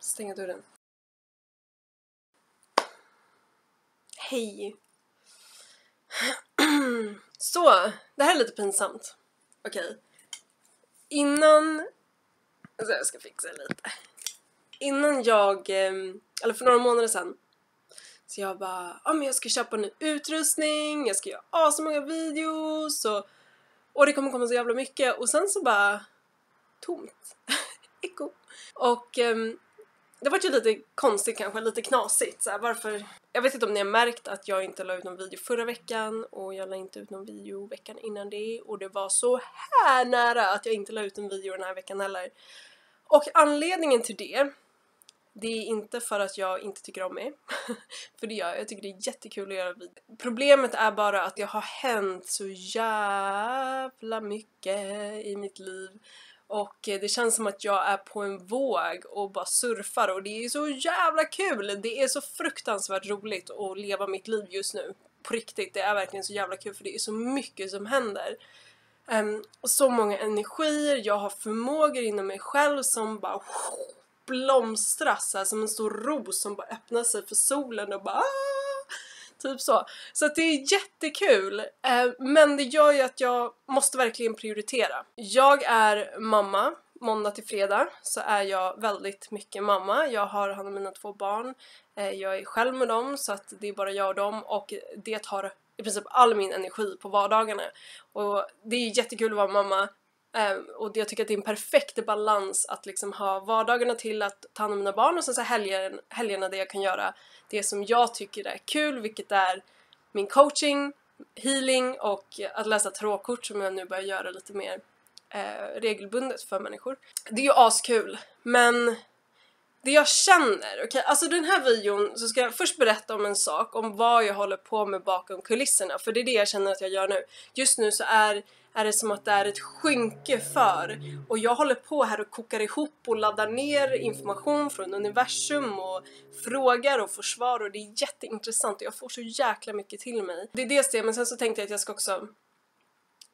Stänga dörren. Hej! Så, det här är lite pinsamt. Okej. Innan... Alltså jag ska fixa lite. Innan jag, ehm, eller för några månader sedan, så jag bara, ja men jag ska köpa ny utrustning, jag ska göra asmånga videos och, och det kommer komma så jävla mycket och sen så bara tomt. Eko. Och um, det var ju lite konstigt kanske, lite knasigt så här, varför jag vet inte om ni har märkt att jag inte la ut någon video förra veckan och jag la inte ut någon video veckan innan det och det var så här nära att jag inte la ut en video den här veckan heller. Och anledningen till det det är inte för att jag inte tycker om mig, för det gör jag. Jag tycker det är jättekul att göra videor. Problemet är bara att det har hänt så jävla mycket i mitt liv och eh, det känns som att jag är på en våg och bara surfar och det är så jävla kul! Det är så fruktansvärt roligt att leva mitt liv just nu. På riktigt, det är verkligen så jävla kul för det är så mycket som händer. Um, och så många energier, jag har förmågor inom mig själv som bara blomstras här, som en stor ros som bara öppnar sig för solen och bara! Ah! Typ så. Så att det är jättekul. Eh, men det gör ju att jag måste verkligen prioritera. Jag är mamma. Måndag till fredag så är jag väldigt mycket mamma. Jag har hand om mina två barn. Eh, jag är själv med dem så att det är bara jag och dem och det tar i princip all min energi på vardagarna. Och det är jättekul att vara mamma eh, och jag tycker att det är en perfekt balans att liksom ha vardagarna till att ta hand om mina barn och sen så helger, helgerna där jag kan göra det som jag tycker är kul, vilket är min coaching, healing och att läsa tarotkort som jag nu börjar göra lite mer eh, regelbundet för människor. Det är ju askul, men det jag känner, okej, okay, alltså den här videon så ska jag först berätta om en sak, om vad jag håller på med bakom kulisserna, för det är det jag känner att jag gör nu. Just nu så är är det som att det är ett skynke för och jag håller på här och kokar ihop och laddar ner information från universum och frågar och får svar och det är jätteintressant och jag får så jäkla mycket till mig. Det är dels det men sen så tänkte jag att jag ska också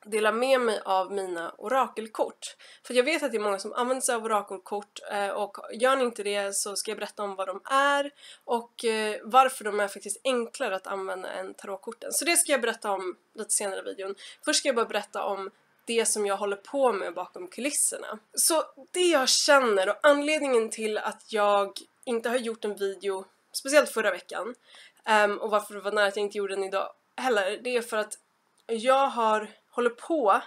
dela med mig av mina orakelkort. För jag vet att det är många som använder sig av orakelkort eh, och gör ni inte det så ska jag berätta om vad de är och eh, varför de är faktiskt enklare att använda än tarotkorten. Så det ska jag berätta om lite senare i videon. Först ska jag bara berätta om det som jag håller på med bakom kulisserna. Så det jag känner och anledningen till att jag inte har gjort en video, speciellt förra veckan, ehm, och varför det var nära att jag inte gjorde den idag heller, det är för att jag har håller på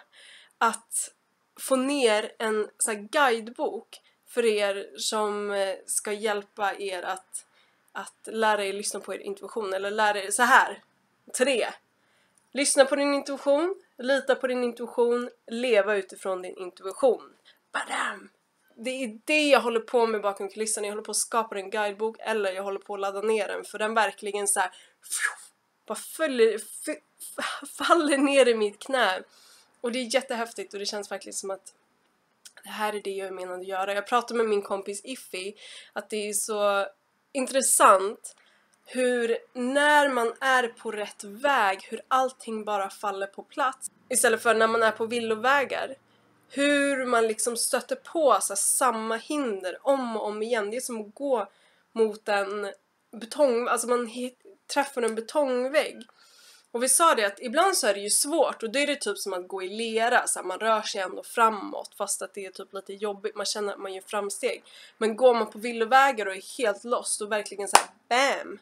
att få ner en så guidebok för er som eh, ska hjälpa er att, att lära er lyssna på er intuition eller lära er så här. Tre. Lyssna på din intuition, lita på din intuition, leva utifrån din intuition. Badam! Det är det jag håller på med bakom kulisserna. Jag håller på att skapa en guidebok eller jag håller på att ladda ner den för den verkligen så här, bara följer, faller ner i mitt knä. Och det är jättehäftigt och det känns verkligen som att det här är det jag är menad att göra. Jag pratade med min kompis Iffy att det är så intressant hur när man är på rätt väg, hur allting bara faller på plats istället för när man är på villovägar. Hur man liksom stöter på så samma hinder om och om igen. Det är som att gå mot en betong, alltså man träffar en betongvägg och vi sa det att ibland så är det ju svårt och då är det typ som att gå i lera, så här, man rör sig ändå framåt fast att det är typ lite jobbigt, man känner att man gör framsteg. Men går man på villovägar och är helt lost och verkligen så här, BAM!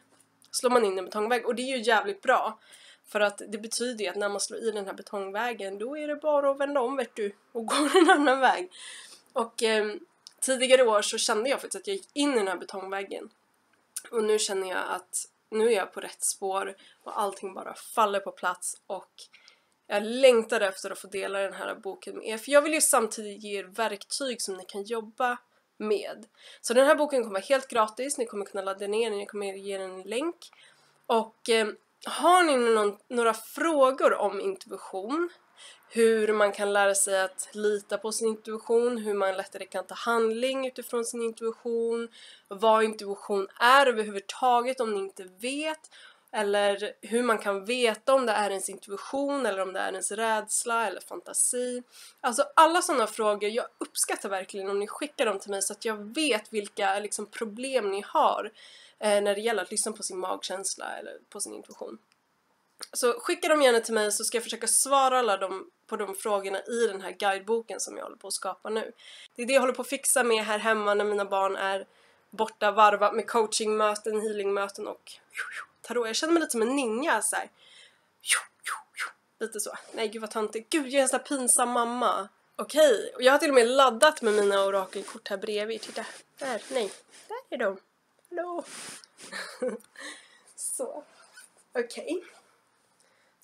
Slår man in en betongvägg och det är ju jävligt bra. För att det betyder ju att när man slår i den här betongvägen då är det bara att vända om vet du och gå en annan väg. Och eh, tidigare år så kände jag faktiskt att jag gick in i den här betongväggen. Och nu känner jag att nu är jag på rätt spår och allting bara faller på plats och jag längtar efter att få dela den här boken med er för jag vill ju samtidigt ge er verktyg som ni kan jobba med. Så den här boken kommer vara helt gratis, ni kommer kunna ladda ner den, jag kommer ge er en länk. Och eh, har ni någon, några frågor om intuition hur man kan lära sig att lita på sin intuition, hur man lättare kan ta handling utifrån sin intuition, vad intuition är överhuvudtaget om ni inte vet. eller hur man kan veta om det är ens intuition eller om det är ens rädsla eller fantasi. Alltså alla sådana frågor, jag uppskattar verkligen om ni skickar dem till mig så att jag vet vilka liksom, problem ni har eh, när det gäller att lyssna på sin magkänsla eller på sin intuition. Så skicka dem gärna till mig så ska jag försöka svara alla dem på de frågorna i den här guideboken som jag håller på att skapa nu. Det är det jag håller på att fixa med här hemma när mina barn är borta varvat med coachingmöten, healingmöten och tarot. Jag känner mig lite som en ninja så här. Lite så. Nej gud vad töntigt. Gud jag är en sån här pinsam mamma. Okej, och jag har till och med laddat med mina orakelkort här bredvid. Titta, där, nej, där är de. Hallå! så, okej. Okay.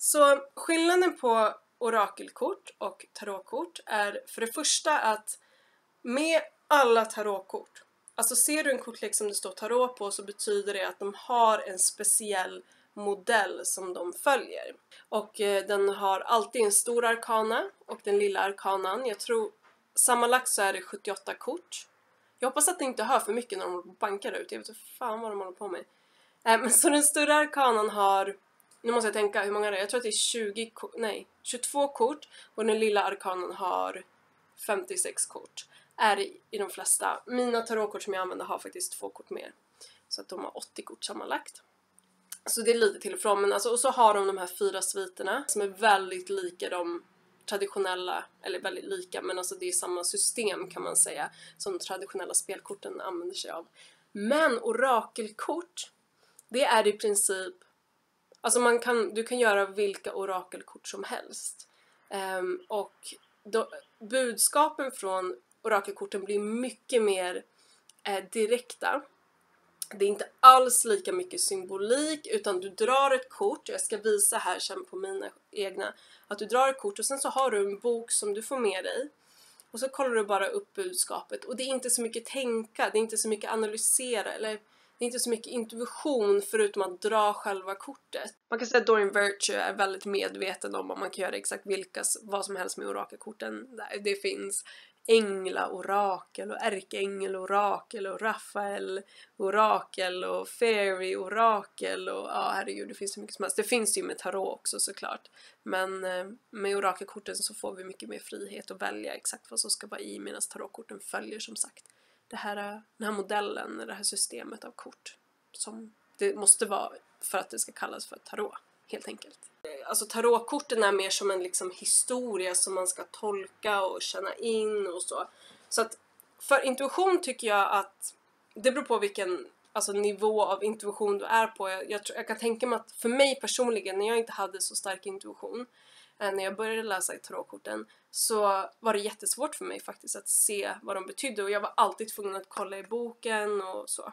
Så skillnaden på orakelkort och tarotkort är för det första att med alla tarotkort, alltså ser du en kortlek som det står tarot på så betyder det att de har en speciell modell som de följer. Och eh, den har alltid en stor arkana och den lilla arkanan. Jag tror sammanlagt så är det 78 kort. Jag hoppas att ni inte hör för mycket när de bankar ut. Jag vet inte fan vad de håller på med. Eh, men så den stora arkanan har nu måste jag tänka hur många det är. Jag tror att det är 20, nej, 22 kort och den lilla arkanen har 56 kort. Är i de flesta. Mina tarotkort som jag använder har faktiskt två kort mer. Så att de har 80 kort sammanlagt. Så det är lite till och från. Men alltså, och så har de de här fyra sviterna som är väldigt lika de traditionella, eller väldigt lika, men alltså det är samma system kan man säga som de traditionella spelkorten använder sig av. Men orakelkort, det är i princip Alltså man kan, du kan göra vilka orakelkort som helst. Um, och då, budskapen från orakelkorten blir mycket mer eh, direkta. Det är inte alls lika mycket symbolik utan du drar ett kort, jag ska visa här sen på mina egna, att du drar ett kort och sen så har du en bok som du får med dig och så kollar du bara upp budskapet och det är inte så mycket tänka, det är inte så mycket analysera eller det är inte så mycket intuition förutom att dra själva kortet. Man kan säga att Dorian Virtue är väldigt medveten om att man kan göra exakt vilka, vad som helst med orakelkorten. Det finns ängla-orakel och ärkeängel-orakel och Rafael-orakel och fairy-orakel och ja herregud det finns så mycket som helst. Det finns ju med tarot också såklart. Men eh, med orakelkorten så får vi mycket mer frihet att välja exakt vad som ska vara i medan tarotkorten följer som sagt det här, eh, den här modellen, det här systemet av kort som det måste vara för att det ska kallas för tarot, helt enkelt. Alltså tarotkorten är mer som en liksom historia som man ska tolka och känna in och så. Så att för intuition tycker jag att det beror på vilken alltså, nivå av intuition du är på. Jag, jag, jag kan tänka mig att för mig personligen, när jag inte hade så stark intuition, eh, Eh, när jag började läsa tarotkorten så var det jättesvårt för mig faktiskt att se vad de betydde och jag var alltid tvungen att kolla i boken och så.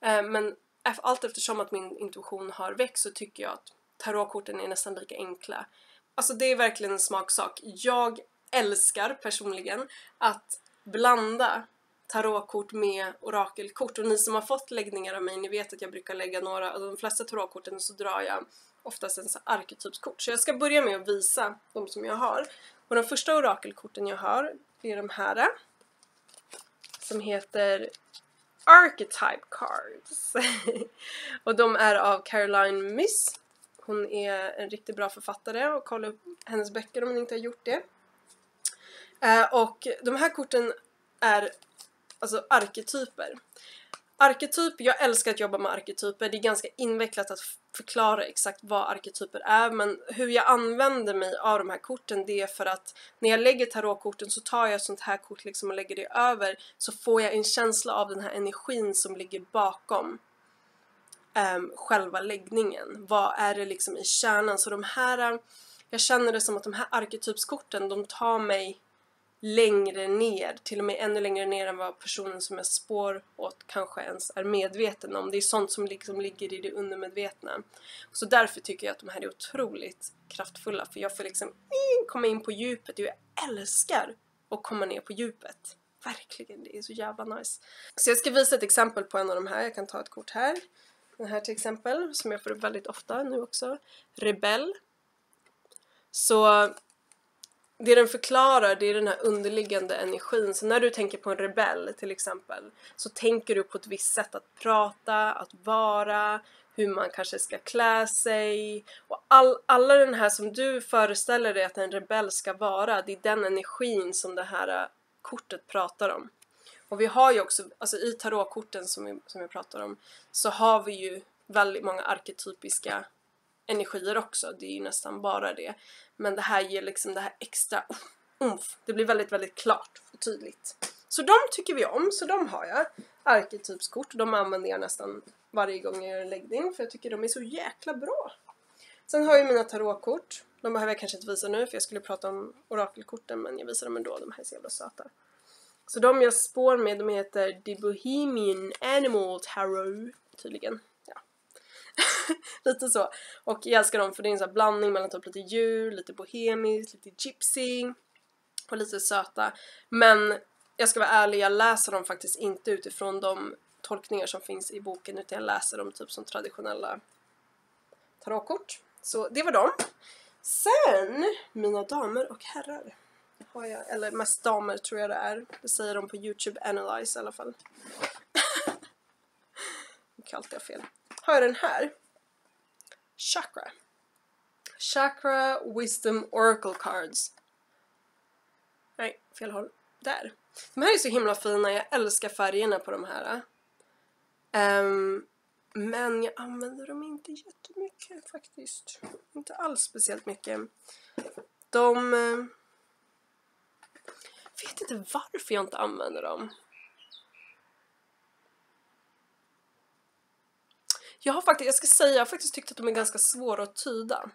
Eh, men allt eftersom att min intuition har växt så tycker jag att tarotkorten är nästan lika enkla. Alltså det är verkligen en smaksak. Jag älskar personligen att blanda tarotkort med orakelkort och ni som har fått läggningar av mig, ni vet att jag brukar lägga några, av de flesta tarotkorten så drar jag oftast en arketypskort. Så jag ska börja med att visa de som jag har. Och de första orakelkorten jag har är de här. Eh, som heter Archetype Cards. och de är av Caroline Miss. Hon är en riktigt bra författare och kolla upp hennes böcker om ni inte har gjort det. Eh, och de här korten är alltså arketyper. Arketyp, jag älskar att jobba med arketyper. Det är ganska invecklat att förklara exakt vad arketyper är men hur jag använder mig av de här korten det är för att när jag lägger tarotkorten så tar jag ett sånt här kort liksom och lägger det över så får jag en känsla av den här energin som ligger bakom um, själva läggningen. Vad är det liksom i kärnan? Så de här, jag känner det som att de här arketypskorten de tar mig längre ner, till och med ännu längre ner än vad personen som jag spår åt kanske ens är medveten om. Det är sånt som liksom ligger i det undermedvetna. Så därför tycker jag att de här är otroligt kraftfulla för jag får liksom komma in på djupet och jag älskar att komma ner på djupet. Verkligen, det är så jävla nice. Så jag ska visa ett exempel på en av de här. Jag kan ta ett kort här. Den här till exempel, som jag får upp väldigt ofta nu också. Rebell. Så det den förklarar det är den här underliggande energin. Så när du tänker på en rebell till exempel så tänker du på ett visst sätt att prata, att vara, hur man kanske ska klä sig och all, alla den här som du föreställer dig att en rebell ska vara, det är den energin som det här kortet pratar om. Och vi har ju också, alltså i tarotkorten som, vi, som jag pratar om, så har vi ju väldigt många arketypiska energier också, det är ju nästan bara det. Men det här ger liksom det här extra umf, det blir väldigt, väldigt klart och tydligt. Så de tycker vi om, så de har jag. Arketypskort, de använder jag nästan varje gång jag gör en läggning för jag tycker de är så jäkla bra. Sen har jag mina tarotkort. De behöver jag kanske inte visa nu för jag skulle prata om orakelkorten men jag visar dem ändå, de här är så jävla söta. Så de jag spår med de heter The Bohemian Animal Tarot tydligen. Lite så. Och jag älskar dem för det är en sån blandning mellan typ lite djur, lite bohemiskt, lite gypsy och lite söta. Men jag ska vara ärlig, jag läser dem faktiskt inte utifrån de tolkningar som finns i boken utan jag läser dem typ som traditionella tarotkort. Så det var dem. Sen, mina damer och herrar. Har jag, eller mest damer tror jag det är. Det säger de på Youtube Analyze i alla fall. Kallt jag fel. Har jag den här. Chakra. Chakra Wisdom Oracle Cards. Nej, fel håll. Där. De här är så himla fina, jag älskar färgerna på de här. Um, men jag använder dem inte jättemycket faktiskt. Inte alls speciellt mycket. De... Jag vet inte varför jag inte använder dem. Jag har faktiskt, jag ska säga, jag har faktiskt tyckt att de är ganska svåra att tyda.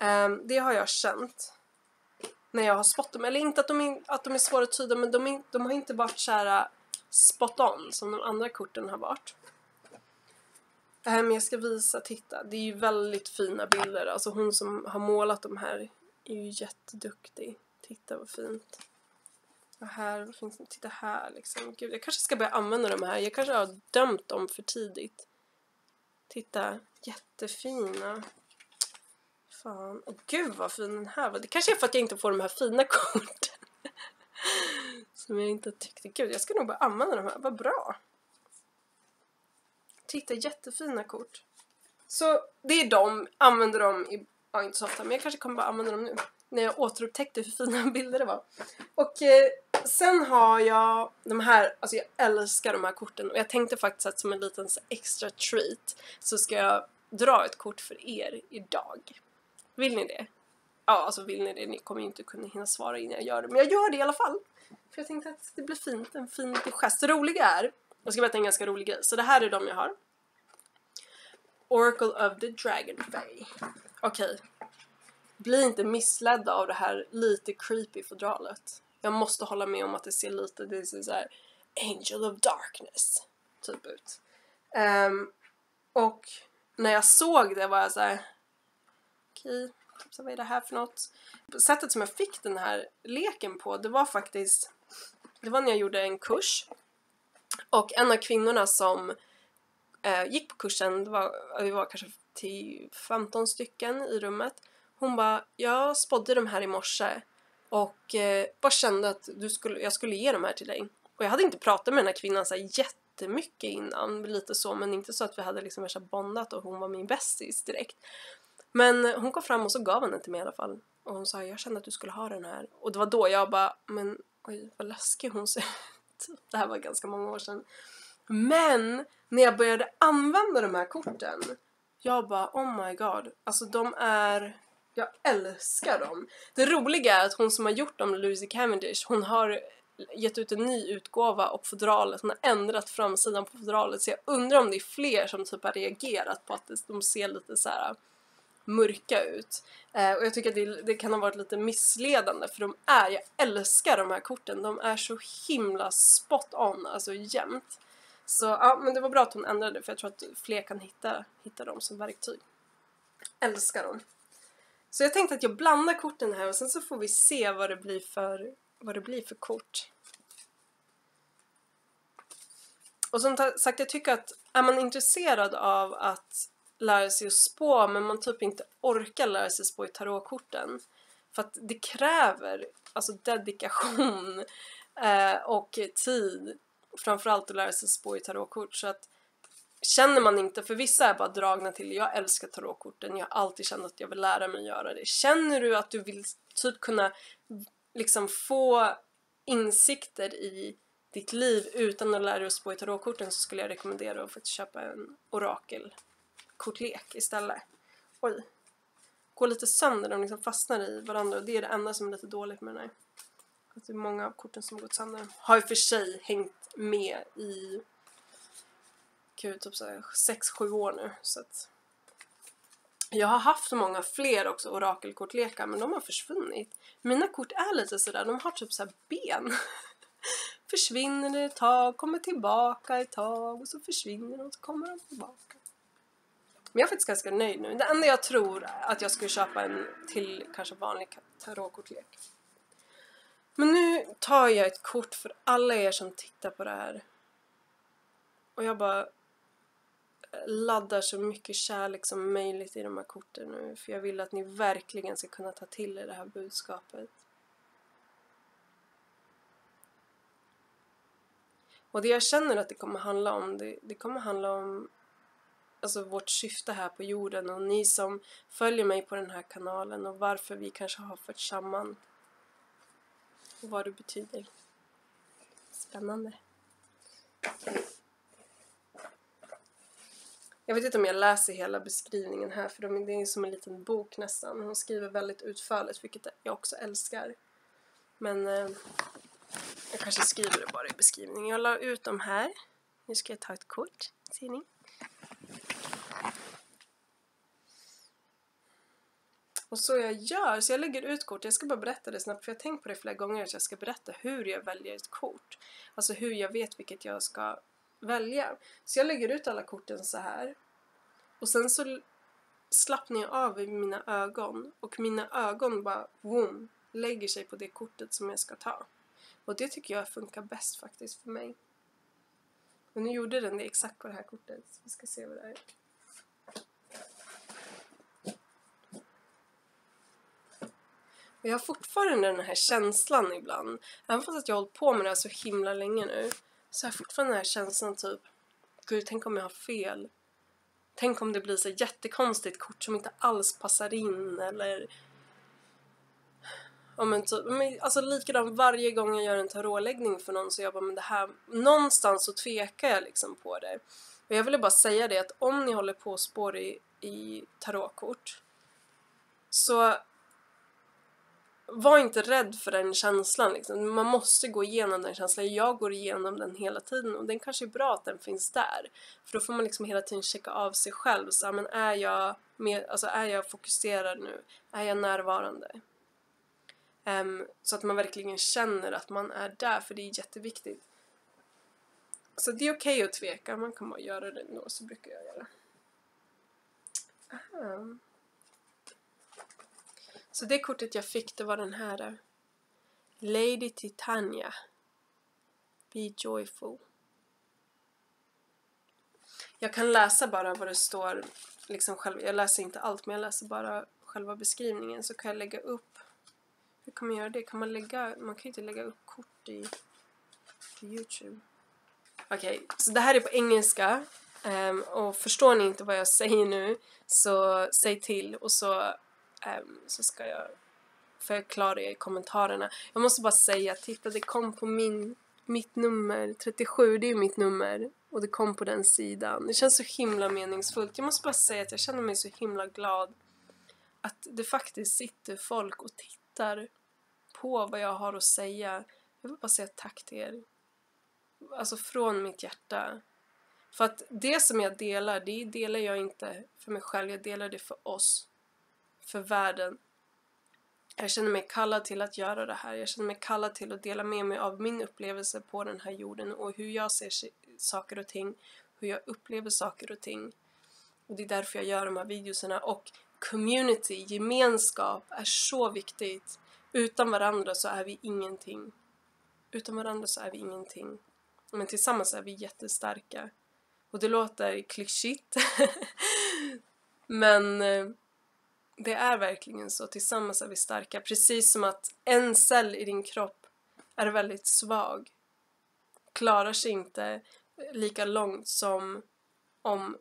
Um, det har jag känt när jag har spott dem. Eller inte att de är, att de är svåra att tyda men de, är, de har inte varit så här eh, spot on som de andra korten har varit. Men jag ska visa, titta. Det är ju väldigt fina bilder. Alltså hon som har målat de här är ju jätteduktig. Titta vad fint. Och här, vad finns det? Titta här liksom. Gud, jag kanske ska börja använda de här. Jag kanske har dömt dem för tidigt. Titta, jättefina. Fan. Och gud vad fin den här var. Det kanske är för att jag inte får de här fina korten. Som jag inte tyckte. Gud, jag ska nog bara använda de här. Vad bra. Titta, jättefina kort. Så det är de. Använder dem i, ja, inte så ofta, men jag kanske kommer bara använda dem nu. När jag återupptäckte hur fina bilder det var. Och eh, sen har jag de här, alltså jag älskar de här korten och jag tänkte faktiskt att som en liten extra treat så ska jag dra ett kort för er idag. Vill ni det? Ja, alltså vill ni det? Ni kommer ju inte kunna hinna svara innan jag gör det. Men jag gör det i alla fall. För jag tänkte att det blir fint. En fin liten gest. Det roliga är, jag ska berätta en ganska rolig grej. Så det här är de jag har. Oracle of the Dragonfey. Okej. Okay. Bli inte missledda av det här lite creepy fodralet. Jag måste hålla med om att det ser lite, det ser såhär Angel of Darkness typ ut. Um, och när jag såg det var jag såhär okej, så vad är det här för något? Sättet som jag fick den här leken på, det var faktiskt, det var när jag gjorde en kurs och en av kvinnorna som eh, gick på kursen, det var, vi var kanske till 15 stycken i rummet, hon bara, jag spådde de här i morse och eh, bara kände att du skulle, jag skulle ge de här till dig. Och jag hade inte pratat med den här kvinnan så här jättemycket innan, lite så, men inte så att vi hade liksom värsta bondat och hon var min bästis direkt. Men hon kom fram och så gav hon den till mig i alla fall. Och hon sa jag kände att du skulle ha den här. Och det var då jag bara, men oj vad läskig hon ser ut. Det här var ganska många år sedan. Men när jag började använda de här korten, jag bara oh my god, alltså de är jag älskar dem. Det roliga är att hon som har gjort dem, Lucy Cavendish, hon har gett ut en ny utgåva och fodralet, hon har ändrat framsidan på fodralet så jag undrar om det är fler som typ har reagerat på att de ser lite så här mörka ut. Eh, och jag tycker att det, det, kan ha varit lite missledande för de är, jag älskar de här korten, de är så himla spot on, alltså jämt. Så ja, men det var bra att hon ändrade för jag tror att fler kan hitta, hitta dem som verktyg. Älskar dem. Så jag tänkte att jag blandar korten här och sen så får vi se vad det blir för, vad det blir för kort. Och som sagt, jag tycker att är man intresserad av att lära sig att spå men man typ inte orkar lära sig spå i tarotkorten. För att det kräver alltså dedikation eh, och tid framförallt att lära sig spå i tarotkort så att känner man inte, för vissa är bara dragna till jag älskar tarotkorten, jag har alltid känt att jag vill lära mig göra det. Känner du att du vill typ kunna liksom få insikter i ditt liv utan att lära dig att spå i tarotkorten så skulle jag rekommendera att faktiskt köpa en orakelkortlek istället. Oj. Går lite sönder, de liksom fastnar i varandra och det är det enda som är lite dåligt med den här. Att det är många av korten som har gått sönder. Har i och för sig hängt med i gud, typ 6-7 år nu så att jag har haft många fler också orakelkortlekar men de har försvunnit. Mina kort är lite sådär, de har typ såhär ben. försvinner ett tag, kommer tillbaka ett tag och så försvinner de och så kommer de tillbaka. Men jag är faktiskt ganska nöjd nu. Det enda jag tror är att jag skulle köpa en till kanske vanlig tarotkortlek. Men nu tar jag ett kort för alla er som tittar på det här. Och jag bara laddar så mycket kärlek som möjligt i de här korten nu. För jag vill att ni verkligen ska kunna ta till er det här budskapet. Och det jag känner att det kommer handla om, det, det kommer handla om alltså vårt syfte här på jorden och ni som följer mig på den här kanalen och varför vi kanske har fört samman och vad det betyder. Spännande. Jag vet inte om jag läser hela beskrivningen här för det är som en liten bok nästan. Hon skriver väldigt utförligt vilket jag också älskar. Men eh, jag kanske skriver det bara i beskrivningen. Jag la ut dem här. Nu ska jag ta ett kort. Ser ni? Och så jag gör, så jag lägger ut kort. Jag ska bara berätta det snabbt för jag har tänkt på det flera gånger att jag ska berätta hur jag väljer ett kort. Alltså hur jag vet vilket jag ska välja. Så jag lägger ut alla korten så här. Och sen så slappnar jag av i mina ögon och mina ögon bara boom, lägger sig på det kortet som jag ska ta. Och det tycker jag funkar bäst faktiskt för mig. Och nu gjorde den det exakt på det här kortet. Så vi ska se vad det är. Och jag har fortfarande den här känslan ibland. Även fast att jag har hållit på med det här så himla länge nu. Så har jag fortfarande den här känslan typ Gud, tänk om jag har fel. Tänk om det blir så jättekonstigt kort som inte alls passar in eller Ja men typ, alltså likadant varje gång jag gör en tarotläggning för någon så jag bara men det här, någonstans så tvekar jag liksom på det. Och jag ville bara säga det att om ni håller på och spår i, i tarotkort så var inte rädd för den känslan liksom. Man måste gå igenom den känslan. Jag går igenom den hela tiden och den kanske är bra att den finns där. För då får man liksom hela tiden checka av sig själv. Så, men är jag, med, alltså, är jag fokuserad nu? Är jag närvarande? Um, så att man verkligen känner att man är där, för det är jätteviktigt. Så det är okej okay att tveka, man kan bara göra det ändå, så brukar jag göra. Aha. Så det kortet jag fick, det var den här. Eh, Lady Titania. Be joyful. Jag kan läsa bara vad det står, liksom själv. Jag läser inte allt, men jag läser bara själva beskrivningen. Så kan jag lägga upp hur kan man göra det? Kan man lägga, man kan ju inte lägga upp kort i, i Youtube. Okej, okay, så det här är på engelska. Um, och förstår ni inte vad jag säger nu så säg till och så, um, så ska jag förklara i kommentarerna. Jag måste bara säga, titta det kom på min, mitt nummer 37, det är mitt nummer och det kom på den sidan. Det känns så himla meningsfullt. Jag måste bara säga att jag känner mig så himla glad att det faktiskt sitter folk och tittar på vad jag har att säga. Jag vill bara säga tack till er. Alltså från mitt hjärta. För att det som jag delar, det delar jag inte för mig själv, jag delar det för oss. För världen. Jag känner mig kallad till att göra det här. Jag känner mig kallad till att dela med mig av min upplevelse på den här jorden och hur jag ser saker och ting, hur jag upplever saker och ting. Och det är därför jag gör de här videorna och community, gemenskap är så viktigt. Utan varandra så är vi ingenting. Utan varandra så är vi ingenting. Men tillsammans är vi jättestarka. Och det låter klyschigt. Men eh, det är verkligen så. Tillsammans är vi starka. Precis som att en cell i din kropp är väldigt svag. Klarar sig inte lika långt som om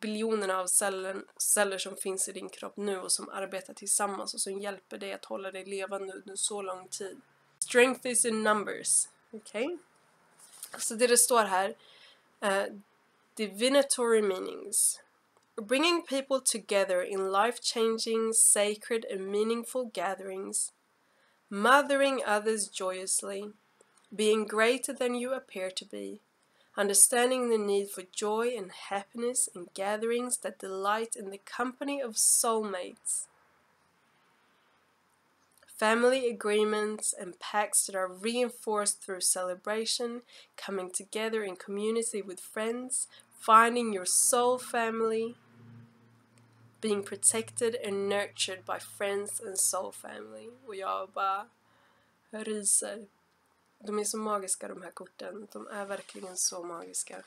biljonerna av celler, celler som finns i din kropp nu och som arbetar tillsammans och som hjälper dig att hålla dig levande under så lång tid. Strength is in numbers. Okej? Okay? Så det det står här, uh, divinatory meanings. Bringing people together in life-changing, sacred and meaningful gatherings. Mothering others joyously. Being greater than you appear to be understanding the need for joy and happiness in gatherings that delight in the company of soulmates. Family agreements and pacts that are reinforced through celebration, coming together in community with friends, finding your soul family, being protected and nurtured by friends and soul family. Och jag bara ryser. De är så magiska de här korten. De är verkligen så magiska.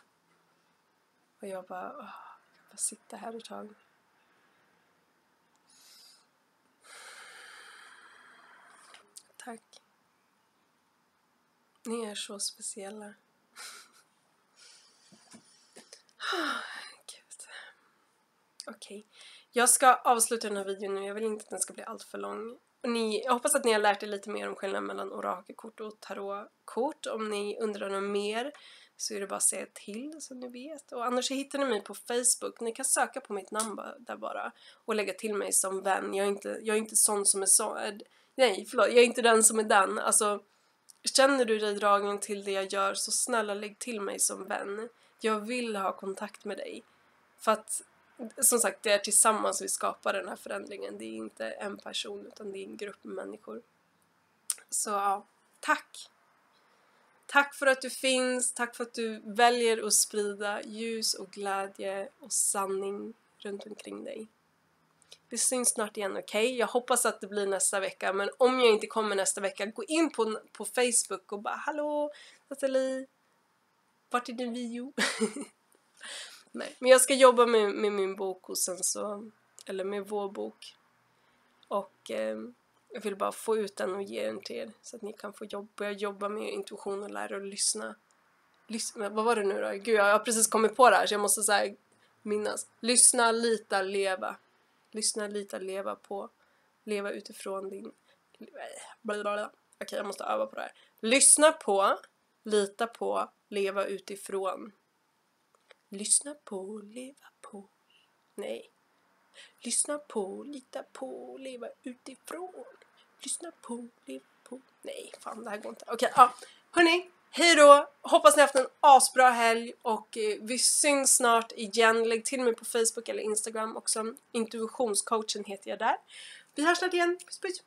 Och jag bara, åh, jag bara sitta här ett tag. Tack. Ni är så speciella. Gud. Okej. Okay. Jag ska avsluta den här videon nu. Jag vill inte att den ska bli allt för lång. Ni, jag hoppas att ni har lärt er lite mer om skillnaden mellan orakelkort och tarotkort. Om ni undrar något mer så är det bara att säga till så ni vet. Och annars hittar ni mig på Facebook. Ni kan söka på mitt namn där bara och lägga till mig som vän. Jag är inte, jag är inte sån som är så... Eh, nej, förlåt. Jag är inte den som är den. Alltså, känner du dig dragen till det jag gör så snälla lägg till mig som vän. Jag vill ha kontakt med dig. För att som sagt, det är tillsammans vi skapar den här förändringen. Det är inte en person utan det är en grupp människor. Så ja, tack! Tack för att du finns, tack för att du väljer att sprida ljus och glädje och sanning runt omkring dig. Vi syns snart igen, okej? Okay? Jag hoppas att det blir nästa vecka, men om jag inte kommer nästa vecka, gå in på, på Facebook och bara Hallå Nathalie! Vart är din video? Nej, men jag ska jobba med, med min bok och sen så, eller med vår bok. Och eh, jag vill bara få ut den och ge den till er så att ni kan få jobba, börja jobba med intuition och lära er att lyssna. lyssna. Vad var det nu då? Gud, jag har precis kommit på det här så jag måste så minnas. Lyssna, lita, leva. Lyssna, lita, leva på. Leva utifrån din... Okej, okay, jag måste öva på det här. Lyssna på, lita på, leva utifrån. Lyssna på, leva på. Nej. Lyssna på, lita på, leva utifrån. Lyssna på, leva på. Nej, fan det här går inte. Okej, okay, ja. Hörni, hej då! Hoppas ni har haft en asbra helg och eh, vi syns snart igen. Lägg till mig på Facebook eller Instagram också. Intuitionscoachen heter jag där. Vi hörs snart igen. Puss puss!